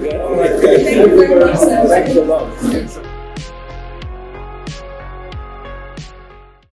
Thank you very much. Thanks a lot.